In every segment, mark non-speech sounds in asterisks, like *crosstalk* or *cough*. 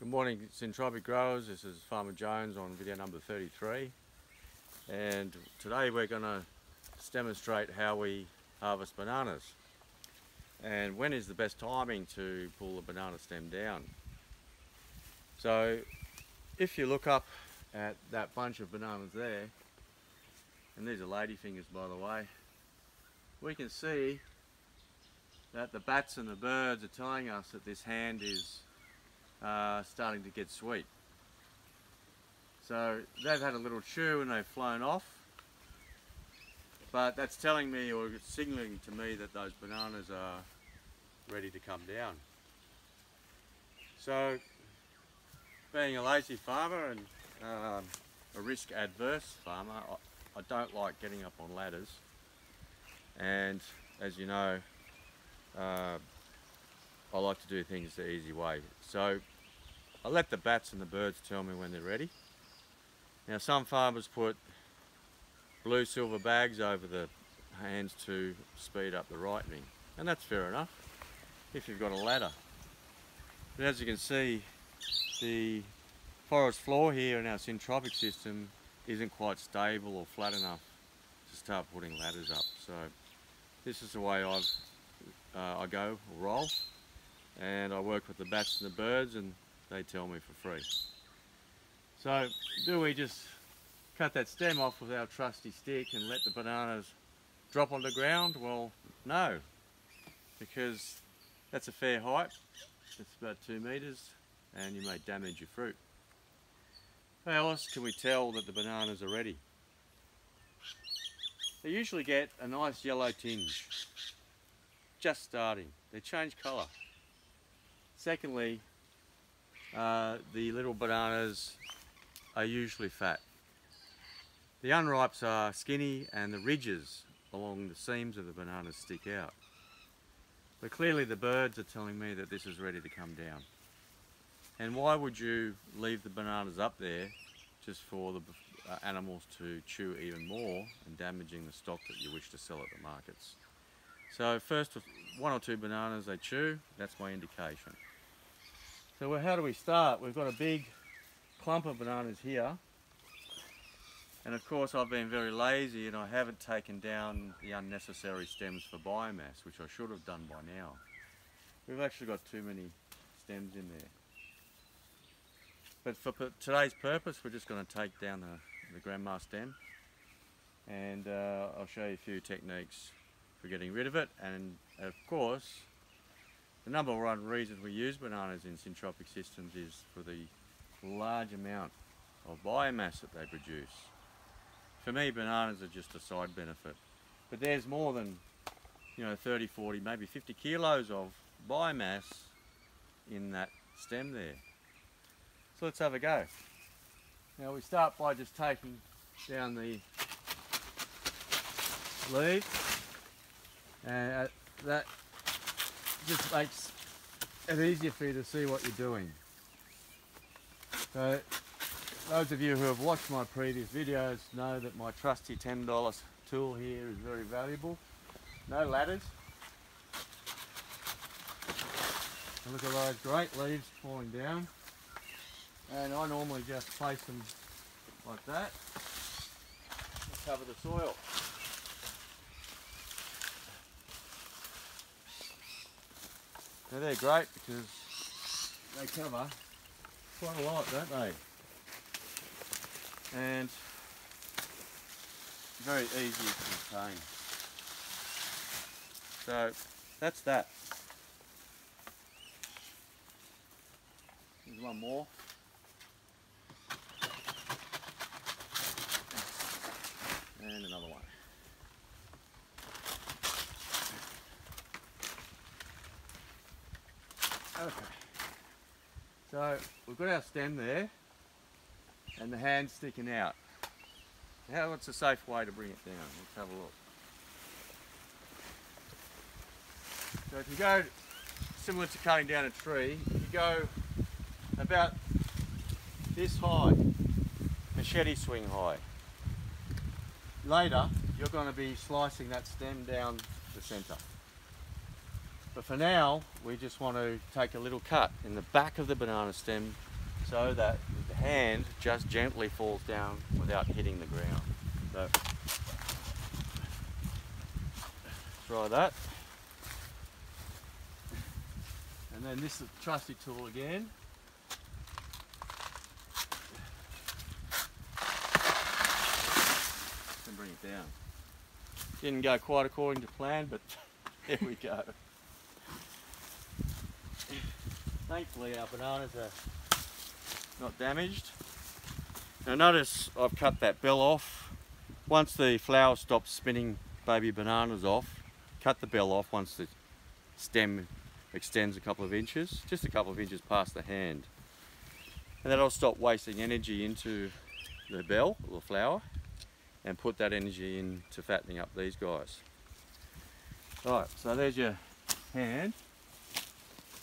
Good morning Syntropic growers, this is Farmer Jones on video number 33 and today we're going to demonstrate how we harvest bananas. And when is the best timing to pull the banana stem down. So if you look up at that bunch of bananas there, and these are ladyfingers by the way, we can see that the bats and the birds are telling us that this hand is starting to get sweet. So they've had a little chew and they've flown off. But that's telling me or signaling to me that those bananas are ready to come down. So being a lazy farmer and um, a risk adverse farmer, I, I don't like getting up on ladders. And as you know, uh, I like to do things the easy way. So I let the bats and the birds tell me when they're ready. Now some farmers put blue silver bags over the hands to speed up the ripening and that's fair enough if you've got a ladder. But as you can see the forest floor here in our syntropic system isn't quite stable or flat enough to start putting ladders up. So this is the way I've, uh, I go roll and I work with the bats and the birds and they tell me for free. So do we just cut that stem off with our trusty stick and let the bananas drop on the ground? Well, no, because that's a fair height. It's about two metres and you may damage your fruit. How else can we tell that the bananas are ready? They usually get a nice yellow tinge, just starting. They change colour. Secondly, uh, the little bananas are usually fat. The unripes are skinny and the ridges along the seams of the bananas stick out. But clearly the birds are telling me that this is ready to come down. And why would you leave the bananas up there just for the uh, animals to chew even more and damaging the stock that you wish to sell at the markets? So first one or two bananas they chew, that's my indication. So how do we start? We've got a big clump of bananas here. And of course I've been very lazy and I haven't taken down the unnecessary stems for biomass, which I should have done by now. We've actually got too many stems in there. But for today's purpose, we're just going to take down the, the grandma stem and uh, I'll show you a few techniques for getting rid of it. And of course, the number one reason we use bananas in syntropic systems is for the large amount of biomass that they produce. For me, bananas are just a side benefit. But there's more than, you know, 30, 40, maybe 50 kilos of biomass in that stem there. So let's have a go. Now we start by just taking down the leaves and that just makes it easier for you to see what you're doing. So those of you who have watched my previous videos know that my trusty $10 tool here is very valuable. No ladders. And look at those great leaves falling down. And I normally just place them like that to cover the soil. Now they're great because they cover quite a lot, don't they? And very easy to contain. So that's that. There's one more. And another one. Okay. So we've got our stem there and the hand sticking out. How, what's a safe way to bring it down? Let's have a look. So if you go, similar to cutting down a tree, you go about this high, machete swing high. Later, you're going to be slicing that stem down the centre. But for now, we just want to take a little cut in the back of the banana stem so that the hand just gently falls down without hitting the ground. So try that. And then this is the trusty tool again. And bring it down. Didn't go quite according to plan, but *laughs* here we go. Thankfully our bananas are not damaged. Now notice I've cut that bell off. Once the flower stops spinning baby bananas off, cut the bell off once the stem extends a couple of inches, just a couple of inches past the hand. And that'll stop wasting energy into the bell, or the flower, and put that energy into fattening up these guys. Right, so there's your hand.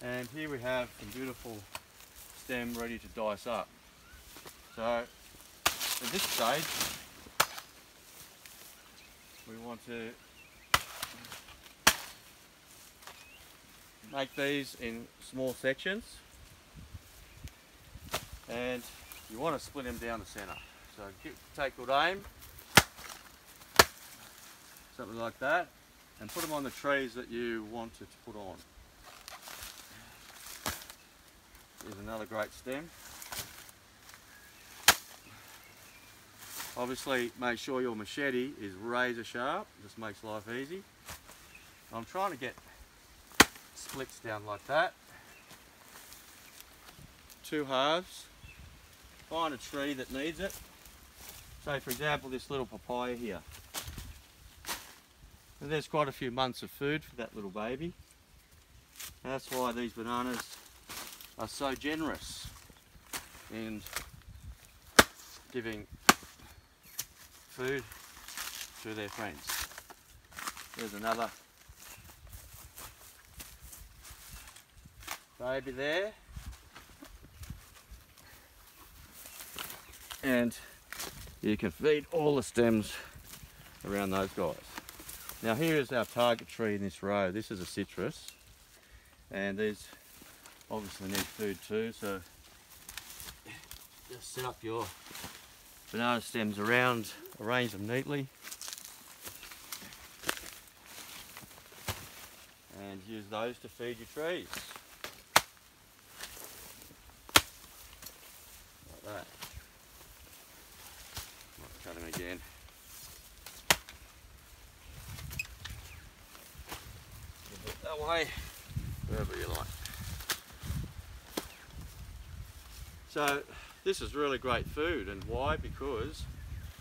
And here we have some beautiful stem ready to dice up. So at this stage, we want to make these in small sections and you want to split them down the centre. So take good aim, something like that, and put them on the trees that you want to put on. Here's another great stem. Obviously make sure your machete is razor sharp, just makes life easy. I'm trying to get splits down like that. Two halves. Find a tree that needs it. Say for example this little papaya here. And there's quite a few months of food for that little baby. And that's why these bananas are so generous in giving food to their friends. There's another baby there. And you can feed all the stems around those guys. Now here is our target tree in this row. This is a citrus and these obviously need food too so just set up your banana stems around, arrange them neatly and use those to feed your trees. Like that. Might cut them again. Put that way, wherever you like. So this is really great food and why? Because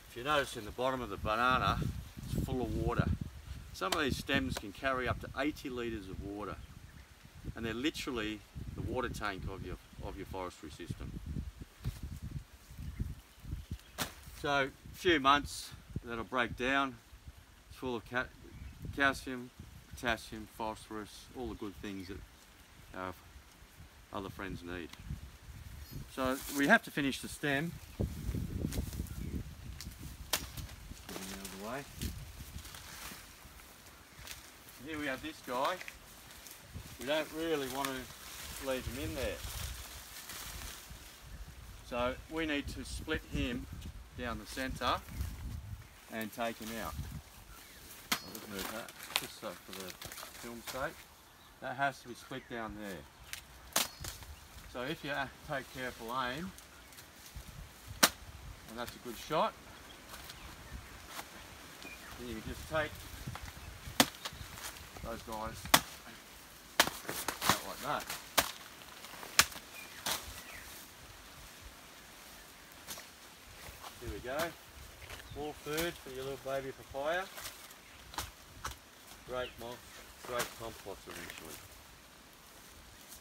if you notice in the bottom of the banana, it's full of water. Some of these stems can carry up to 80 litres of water and they're literally the water tank of your, of your forestry system. So a few months that'll break down, it's full of ca calcium, potassium, phosphorus, all the good things that our other friends need. So we have to finish the stem. Here we have this guy. We don't really want to leave him in there. So we need to split him down the centre and take him out. I'll move that just so for the film sake. That has to be split down there. So if you take careful aim, and that's a good shot, then you can just take those guys out like that. Here we go. More food for your little baby papaya. Great moth, great compost eventually.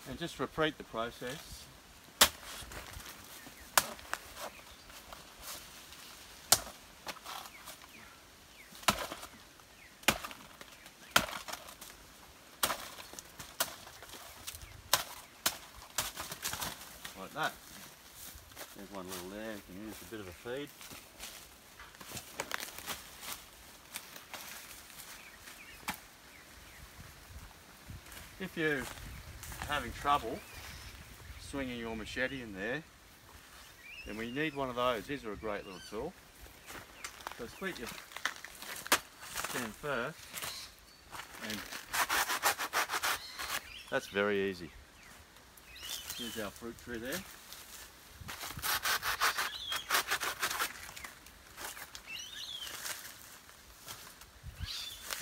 And just repeat the process. Like that. There's one little there, you can use a bit of a feed. If you're having trouble swinging your machete in there, then we need one of those. These are a great little tool. So split your stem first, and that's very easy. Here's our fruit tree there.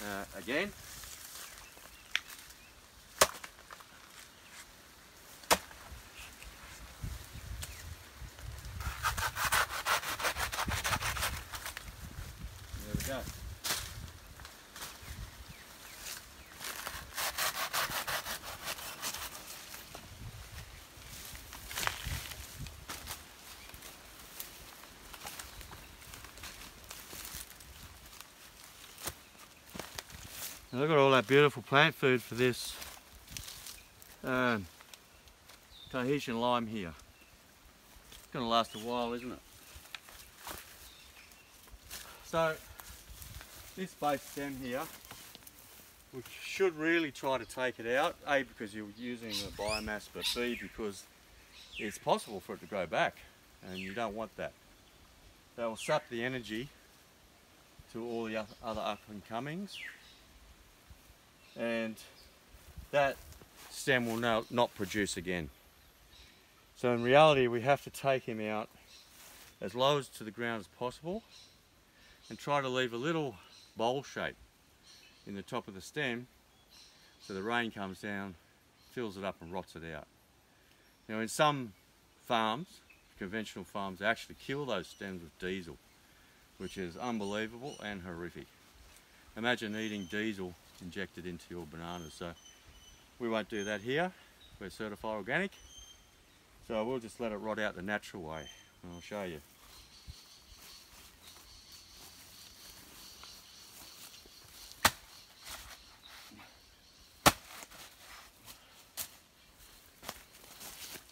Uh, again, There we go. Look at all that beautiful plant food for this um, Tahitian lime here. It's going to last a while, isn't it? So, this base stem here, we should really try to take it out, A, because you're using the biomass, but B, because it's possible for it to grow back, and you don't want that. That will sap the energy to all the other up and comings, and that stem will no, not produce again. So in reality, we have to take him out as low as to the ground as possible and try to leave a little bowl shape in the top of the stem so the rain comes down, fills it up and rots it out. Now in some farms, conventional farms, they actually kill those stems with diesel, which is unbelievable and horrific. Imagine eating diesel injected into your bananas. So we won't do that here. We're certified organic. So we'll just let it rot out the natural way and I'll show you.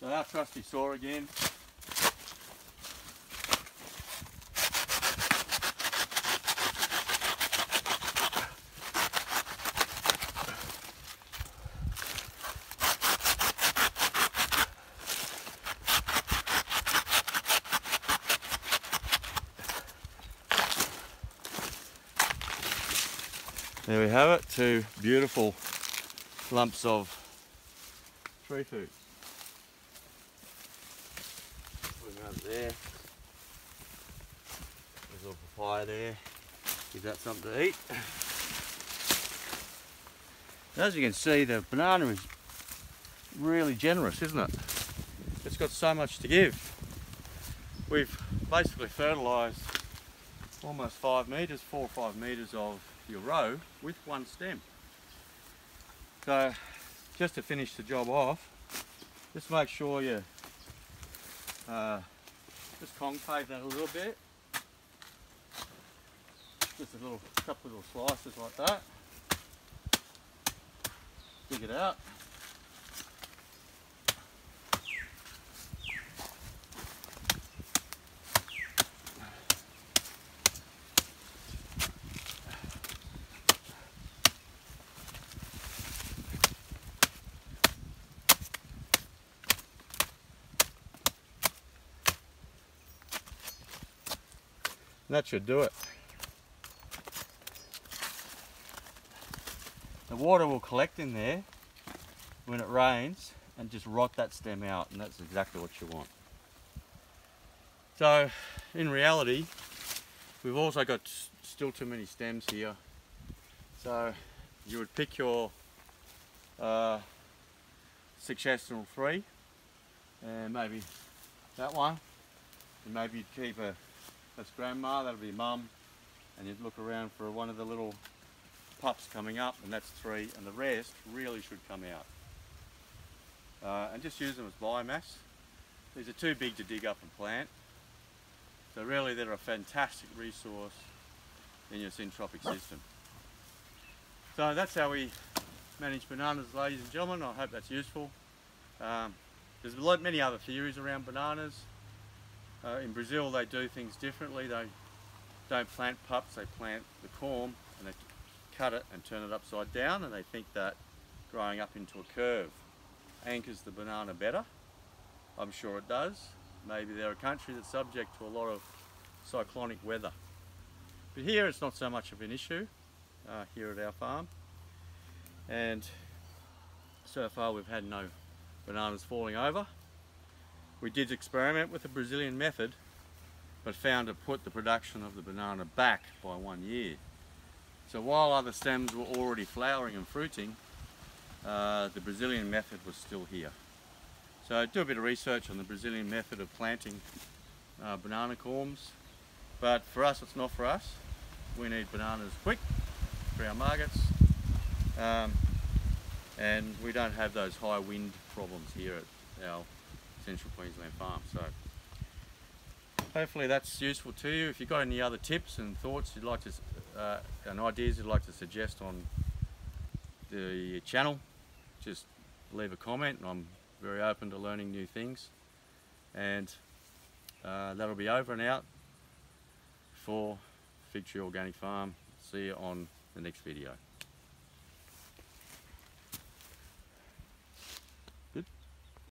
So our trusty saw again. Have it, two beautiful lumps of tree food. Put them there. There's a little papaya there. Give that something to eat. As you can see, the banana is really generous, isn't it? It's got so much to give. We've basically fertilised almost five metres, four or five metres of your row with one stem. So just to finish the job off, just make sure you uh, just concave that a little bit. Just a little couple little slices like that. Dig it out. That should do it. The water will collect in there when it rains and just rot that stem out and that's exactly what you want. So in reality we've also got still too many stems here so you would pick your uh, successional three and maybe that one and maybe you'd keep a that's grandma, that'll be mum, and you'd look around for one of the little pups coming up, and that's three, and the rest really should come out. Uh, and just use them as biomass. These are too big to dig up and plant, so really they're a fantastic resource in your syntropic system. So that's how we manage bananas, ladies and gentlemen. I hope that's useful. Um, there's many other theories around bananas. Uh, in Brazil, they do things differently. They don't plant pups, they plant the corm and they cut it and turn it upside down, and they think that growing up into a curve anchors the banana better. I'm sure it does. maybe they're a country that's subject to a lot of cyclonic weather. But here it's not so much of an issue uh, here at our farm. And so far we've had no bananas falling over. We did experiment with the Brazilian method but found it put the production of the banana back by one year. So while other stems were already flowering and fruiting, uh, the Brazilian method was still here. So do a bit of research on the Brazilian method of planting uh, banana corms, but for us it's not for us. We need bananas quick for our markets, um, and we don't have those high wind problems here at our Central Queensland farm. So hopefully that's useful to you. If you've got any other tips and thoughts you'd like to, uh, and ideas you'd like to suggest on the channel, just leave a comment I'm very open to learning new things. And uh, that'll be over and out for Fig Tree Organic Farm. See you on the next video.